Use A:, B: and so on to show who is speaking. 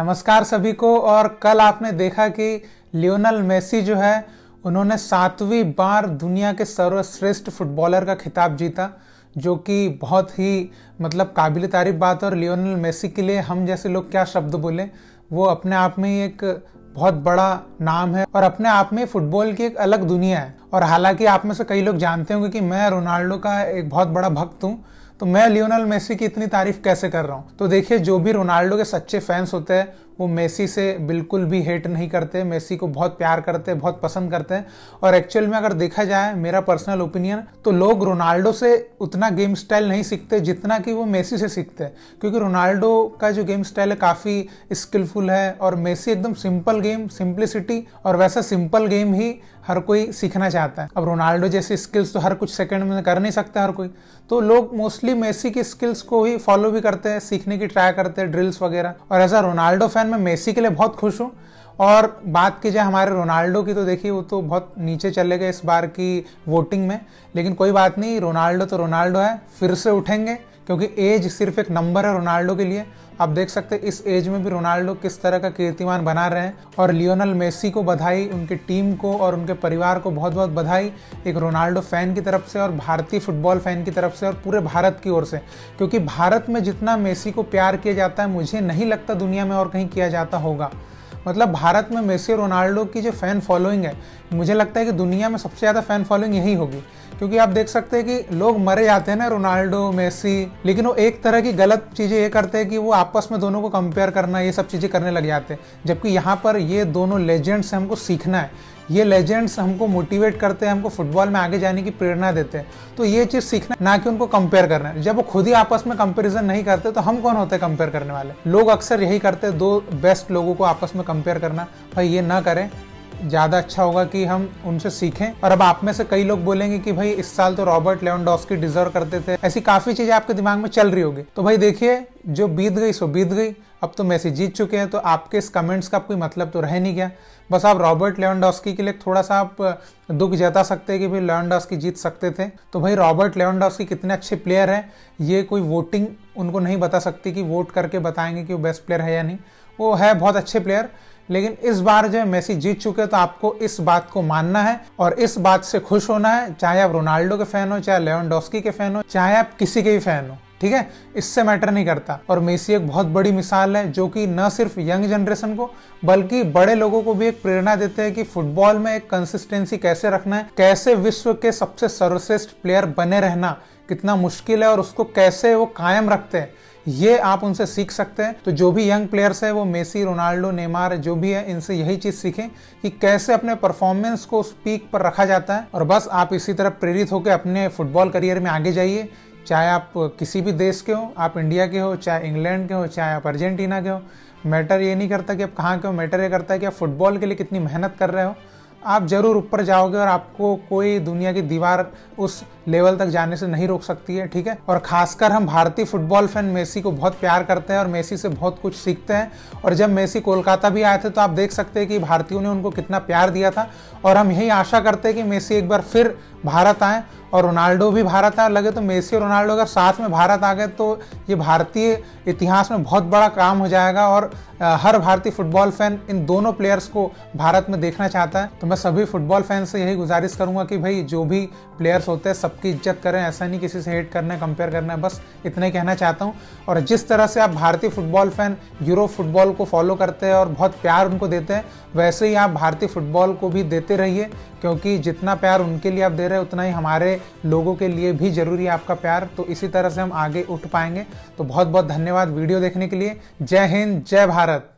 A: नमस्कार सभी को, और कल आपने देखा कि लियोनल मेसी जो है, उन्होंने सातवीं बार दुनिया के सर्वश्रेष्ठ फुटबॉलर का खिताब जीता, जो कि बहुत ही मतलब काबिल तारीफ़ बात और लियोनल मेसी के लिए हम जैसे लोग क्या शब्द बोले, वो अपने आप में ही एक बहुत बड़ा नाम है, और अपने आप में फुटबॉल की एक अलग दुनिया है। और हालाँकि आप में से कई लोग जानते होंगे कि मैं रोनाल्डो का एक बहुत बड़ा भक्त हूँ तो मैं लियोनल मेसी की इतनी तारीफ़ कैसे कर रहा हूँ? तो देखिए, जो भी रोनाल्डो के सच्चे फैंस होते हैं, वो मेसी से बिल्कुल भी हेट नहीं करते, मेसी को बहुत प्यार करते हैं बहुत पसंद करते हैं। और एक्चुअल में अगर देखा जाए, मेरा पर्सनल ओपिनियन तो लोग रोनाल्डो से उतना गेम स्टाइल नहीं सीखते जितना कि वो मेसी से सीखते हैं। क्योंकि रोनाल्डो का जो गेम स्टाइल है, काफ़ी स्किलफुल है और मेसी एकदम सिंपल गेम सिंप्लिसिटी और वैसा सिंपल गेम ही हर कोई सीखना चाहता है। अब रोनाल्डो जैसी स्किल्स तो हर कुछ सेकंड में कर नहीं सकता हर कोई। तो लोग मोस्टली मेसी की स्किल्स को ही फॉलो भी करते हैं, सीखने की ट्राई करते हैं ड्रिल्स वगैरह। और एज अ रोनाल्डो फ़ैन मैं मेसी के लिए बहुत खुश हूँ। और बात की जाए हमारे रोनाल्डो की तो देखिए, वो तो बहुत नीचे चले गए इस बार की वोटिंग में। लेकिन कोई बात नहीं, रोनाल्डो तो रोनाल्डो है, फिर से उठेंगे, क्योंकि एज सिर्फ़ एक नंबर है रोनाल्डो के लिए। आप देख सकते हैं, इस एज में भी रोनाल्डो किस तरह का कीर्तिमान बना रहे हैं। और लियोनल मेसी को बधाई, उनकी टीम को और उनके परिवार को बहुत बहुत बधाई एक रोनाल्डो फ़ैन की तरफ़ से और भारतीय फुटबॉल फ़ैन की तरफ़ से और पूरे भारत की ओर से। क्योंकि भारत में जितना मेसी को प्यार किया जाता है, मुझे नहीं लगता दुनिया में और कहीं किया जाता होगा। मतलब भारत में मेसी रोनाल्डो की जो फ़ैन फॉलोइंग है, मुझे लगता है कि दुनिया में सबसे ज़्यादा फ़ैन फॉलोइंग यही होगी। क्योंकि आप देख सकते हैं कि लोग मरे जाते हैं ना, रोनाल्डो, मेसी, लेकिन वो एक तरह की गलत चीज़ें ये करते हैं कि वो आपस में दोनों को कंपेयर करना, ये सब चीज़ें करने लग जाते हैं। जबकि यहाँ पर ये दोनों लेजेंड से हमको सीखना है। ये लेजेंड्स हमको मोटिवेट करते हैं, हमको फुटबॉल में आगे जाने की प्रेरणा देते हैं। तो ये चीज़ सीखना, ना कि उनको कंपेयर करना है। जब वो खुद ही आपस में कंपेरिजन नहीं करते तो हम कौन होते हैं कंपेयर करने वाले? लोग अक्सर यही करते हैं, दो बेस्ट लोगों को आपस में कंपेयर करना। भाई ये ना करें। ज़्यादा अच्छा होगा कि हम उनसे सीखें। और अब आप में से कई लोग बोलेंगे कि भाई, इस साल तो रॉबर्ट लेवनडॉस्की डिजर्व करते थे। ऐसी काफ़ी चीज़ें आपके दिमाग में चल रही होगी। तो भाई देखिए, जो बीत गई, सो बीत गई। अब तो मैसी जीत चुके हैं तो आपके इस कमेंट्स का कोई मतलब तो रह नहीं गया। बस आप रॉबर्ट लेवनडॉस्की के लिए थोड़ा सा आप दुख जता सकते हैं कि भाई, लेवनडॉस्की जीत सकते थे। तो भाई, रॉबर्ट लेवनडॉस्की कितने अच्छे प्लेयर हैं, ये कोई वोटिंग उनको नहीं बता सकती कि वोट करके बताएँगे कि वो बेस्ट प्लेयर है या नहीं। वो है बहुत अच्छे प्लेयर लेकिन इस बार जो मेसी जीत चुके तो आपको इस बात को मानना है और इस बात से खुश होना है, चाहे आप रोनाल्डो के फ़ैन हो, चाहे लेवन के फ़ैन हो, चाहे आप किसी के भी फ़ैन हो, ठीक है? इससे मैटर नहीं करता। और मेसी एक बहुत बड़ी मिसाल है, जो कि न सिर्फ़ यंग जनरेशन को, बल्कि बड़े लोगों को भी एक प्रेरणा देते हैं कि फुटबॉल में एक कंसिस्टेंसी कैसे रखना है, कैसे विश्व के सबसे सर्वश्रेष्ठ प्लेयर बने रहना कितना मुश्किल है और उसको कैसे वो कायम रखते हैं। ये आप उनसे सीख सकते हैं। तो जो भी यंग प्लेयर्स है, वो मेसी, रोनाल्डो, नेमार, जो भी है, इनसे यही चीज़ सीखें कि कैसे अपने परफॉर्मेंस को पीक पर रखा जाता है। और बस आप इसी तरह प्रेरित होकर अपने फुटबॉल करियर में आगे जाइए। चाहे आप किसी भी देश के हो, आप इंडिया के हो, चाहे इंग्लैंड के हो, चाहे आप अर्जेंटीना के हो, मैटर ये नहीं करता कि आप कहाँ के हो, मैटर ये करता है कि आप फुटबॉल के लिए कितनी मेहनत कर रहे हो। आप ज़रूर ऊपर जाओगे और आपको कोई दुनिया की दीवार उस लेवल तक जाने से नहीं रोक सकती है, ठीक है? और खासकर हम भारतीय फुटबॉल फ़ैन मेसी को बहुत प्यार करते हैं और मेसी से बहुत कुछ सीखते हैं। और जब मेसी कोलकाता भी आए थे तो आप देख सकते हैं कि भारतीयों ने उनको कितना प्यार दिया था। और हम यही आशा करते हैं कि मेसी एक बार फिर भारत आए और रोनाल्डो भी भारत आए लगे तो मेसी और रोनाल्डो अगर साथ में भारत आ गए तो ये भारतीय इतिहास में बहुत बड़ा काम हो जाएगा और हर भारतीय फुटबॉल फ़ैन इन दोनों प्लेयर्स को भारत में देखना चाहता है। तो मैं सभी फुटबॉल फ़ैन से यही गुजारिश करूँगा कि भाई, जो भी प्लेयर्स होते हैं, सबकी इज़्ज़त करें, ऐसा नहीं किसी से हेट करना है कंपेयर करना है बस इतना ही कहना चाहता हूँ। और जिस तरह से आप भारतीय फुटबॉल फ़ैन यूरोप फुटबॉल को फॉलो करते हैं और बहुत प्यार उनको देते हैं, वैसे ही आप भारतीय फुटबॉल को भी देते रहिए, क्योंकि जितना प्यार उनके लिए आप दे रहे हैं, उतना ही हमारे लोगों के लिए भी ज़रूरी है आपका प्यार। तो इसी तरह से हम आगे उठ पाएँगे। तो बहुत बहुत धन्यवाद वीडियो देखने के लिए। जय हिंद, जय भारत।